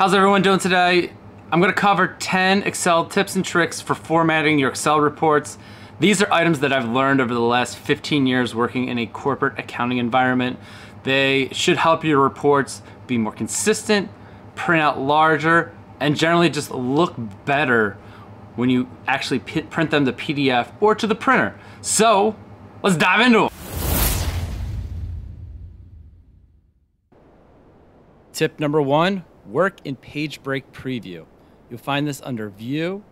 How's everyone doing today? I'm going to cover 10 Excel tips and tricks for formatting your Excel reports. These are items that I've learned over the last 15 years working in a corporate accounting environment. They should help your reports be more consistent, print out larger, and generally just look better when you actually print them to PDF or to the printer. So let's dive into them. Tip number one, work in page break preview. You'll find this under view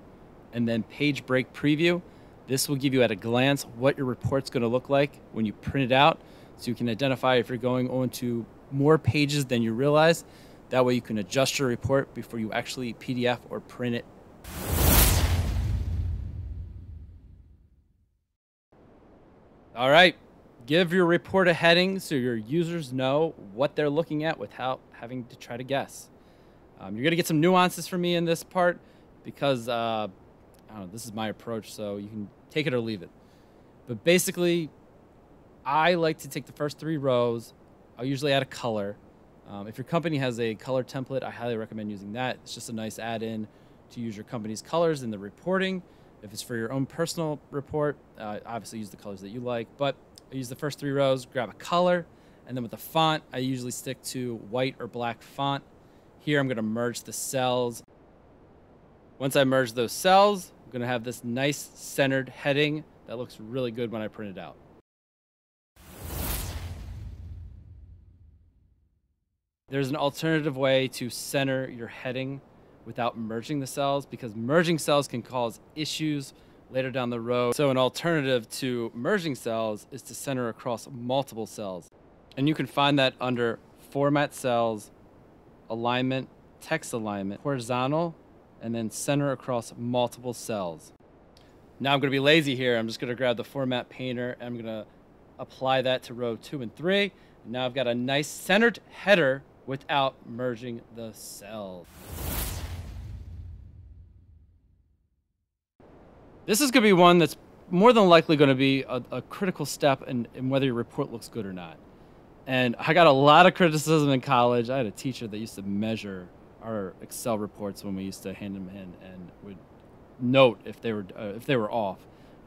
and then page break preview. This will give you at a glance what your report's gonna look like when you print it out so you can identify if you're going on to more pages than you realize. That way you can adjust your report before you actually PDF or print it. All right, give your report a heading so your users know what they're looking at without having to try to guess. Um, you're going to get some nuances from me in this part because uh, know, this is my approach, so you can take it or leave it. But basically, I like to take the first three rows. I'll usually add a color. Um, if your company has a color template, I highly recommend using that. It's just a nice add-in to use your company's colors in the reporting. If it's for your own personal report, uh, obviously use the colors that you like. But I use the first three rows, grab a color, and then with the font, I usually stick to white or black font. Here, I'm going to merge the cells. Once I merge those cells, I'm going to have this nice centered heading that looks really good when I print it out. There's an alternative way to center your heading without merging the cells because merging cells can cause issues later down the road. So an alternative to merging cells is to center across multiple cells. And you can find that under format cells, alignment, text alignment, horizontal, and then center across multiple cells. Now I'm going to be lazy here. I'm just going to grab the format painter and I'm going to apply that to row two and three. Now I've got a nice centered header without merging the cells. This is going to be one that's more than likely going to be a, a critical step in, in whether your report looks good or not. And I got a lot of criticism in college. I had a teacher that used to measure our Excel reports when we used to hand them in and would note if they were uh, if they were off.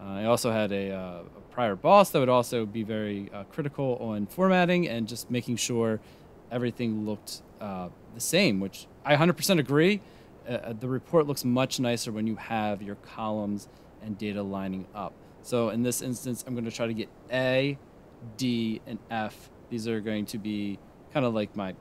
Uh, I also had a, uh, a, prior boss that would also be very uh, critical on formatting and just making sure everything looked uh, the same, which I 100% agree. Uh, the report looks much nicer when you have your columns and data lining up. So in this instance, I'm going to try to get A, D, and F. These are going to be kind of like my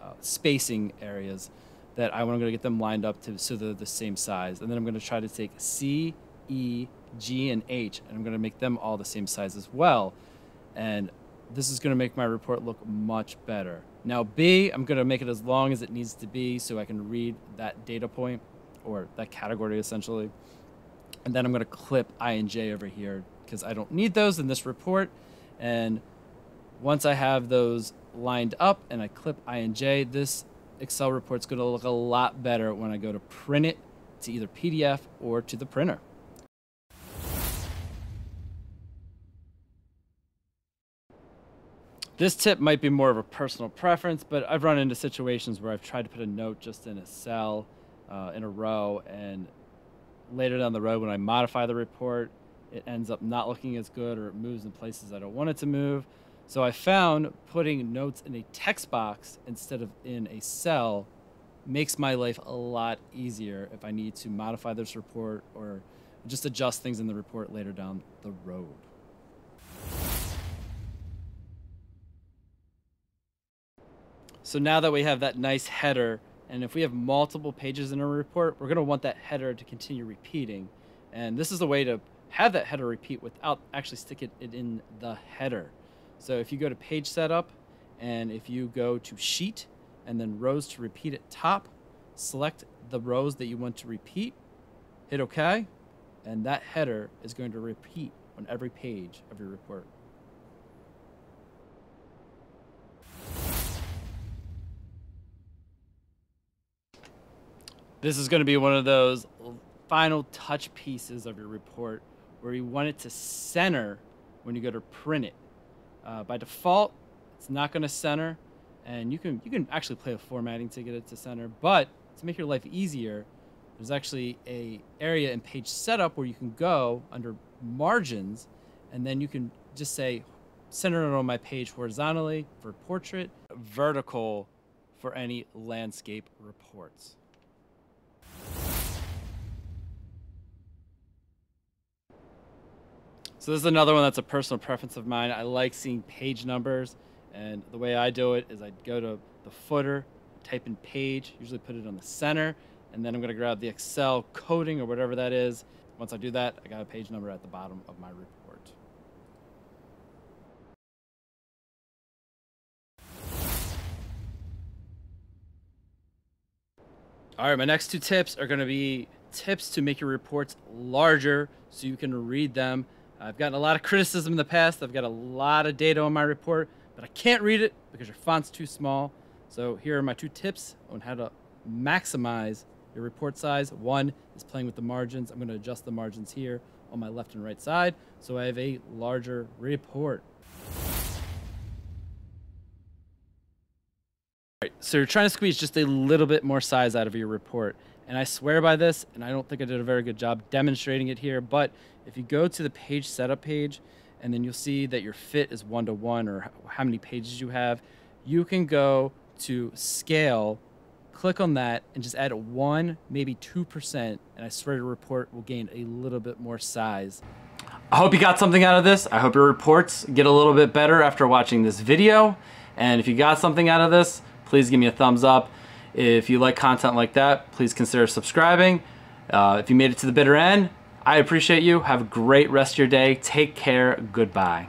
uh, spacing areas that I want to get them lined up to so they're the same size. And then I'm going to try to take C, E, G, and H, and I'm going to make them all the same size as well. And this is going to make my report look much better. Now B, I'm going to make it as long as it needs to be so I can read that data point or that category essentially. And then I'm going to clip I and J over here because I don't need those in this report. And once I have those lined up and I clip I and J, this Excel report is going to look a lot better when I go to print it to either PDF or to the printer. This tip might be more of a personal preference, but I've run into situations where I've tried to put a note just in a cell, uh, in a row, and later down the road when I modify the report, it ends up not looking as good or it moves in places I don't want it to move. So I found putting notes in a text box instead of in a cell makes my life a lot easier if I need to modify this report or just adjust things in the report later down the road. So now that we have that nice header and if we have multiple pages in a report, we're going to want that header to continue repeating. And this is the way to have that header repeat without actually sticking it in the header. So if you go to page setup and if you go to sheet and then rows to repeat at top, select the rows that you want to repeat, hit OK, and that header is going to repeat on every page of your report. This is going to be one of those final touch pieces of your report where you want it to center when you go to print it. Uh, by default, it's not going to center. and you can you can actually play with formatting to get it to center. But to make your life easier, there's actually a area in page setup where you can go under margins, and then you can just say center it on my page horizontally for portrait, vertical for any landscape reports. So this is another one that's a personal preference of mine. I like seeing page numbers, and the way I do it is I go to the footer, type in page, usually put it on the center, and then I'm gonna grab the Excel coding or whatever that is. Once I do that, I got a page number at the bottom of my report. All right, my next two tips are gonna be tips to make your reports larger so you can read them. I've gotten a lot of criticism in the past. I've got a lot of data on my report, but I can't read it because your font's too small. So here are my two tips on how to maximize your report size. One is playing with the margins. I'm gonna adjust the margins here on my left and right side so I have a larger report. Right, so you're trying to squeeze just a little bit more size out of your report. And I swear by this, and I don't think I did a very good job demonstrating it here, but if you go to the page setup page, and then you'll see that your fit is one to one or how many pages you have, you can go to scale, click on that, and just add one, maybe 2%, and I swear your report will gain a little bit more size. I hope you got something out of this. I hope your reports get a little bit better after watching this video. And if you got something out of this, please give me a thumbs up. If you like content like that, please consider subscribing. Uh, if you made it to the bitter end, I appreciate you. Have a great rest of your day. Take care. Goodbye.